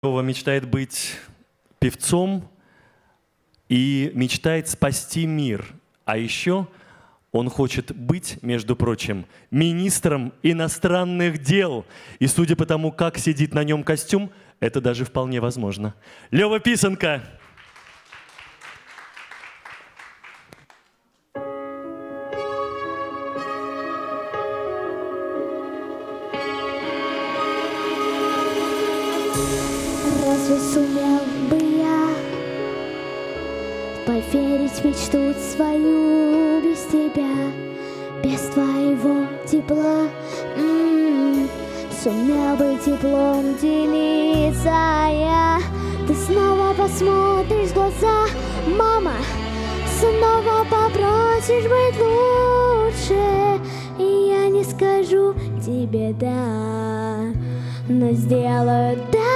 Вова мечтает быть певцом и мечтает спасти мир. А еще он хочет быть, между прочим, министром иностранных дел. И судя по тому, как сидит на нем костюм, это даже вполне возможно. Лева Писанка. Разве сумел бы я Поверить в мечту свою без тебя Без твоего тепла? М-м-м. Сумел бы теплом делиться я. Ты снова посмотришь в глаза, мама Снова попросишь быть лучше. И я не скажу тебе да Но сделаю так,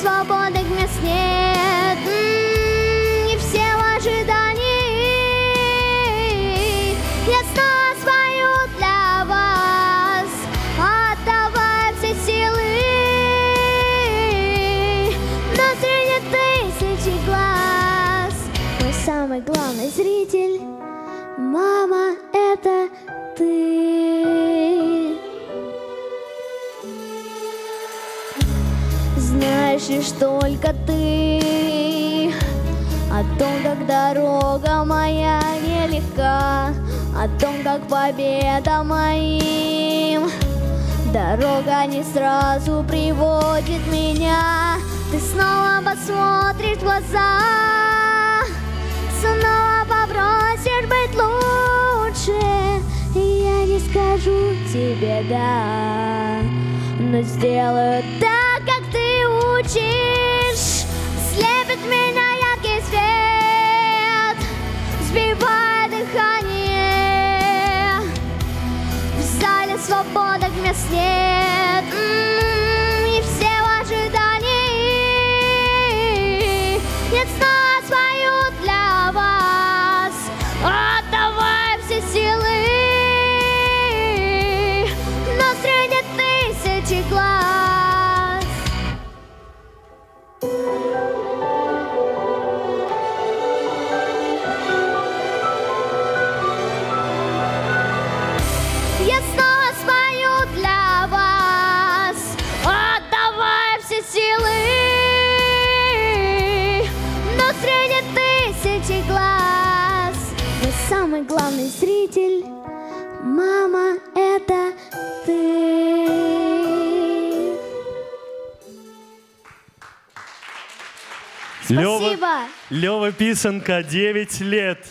свободных мест нет, и все в ожидании. Я снова спою для вас, отдавая все силы. Но среди тысячи глаз мой самый главный зритель Мама, это ты. Знаешь только ты. О том, как дорога моя нелегка О том, как победа моим. Дорога не сразу приводит меня. Ты снова посмотришь в глаза Снова попросишь быть лучше. И я не скажу тебе да Но сделаю так, как Лева. Лева Писанка, 9 лет.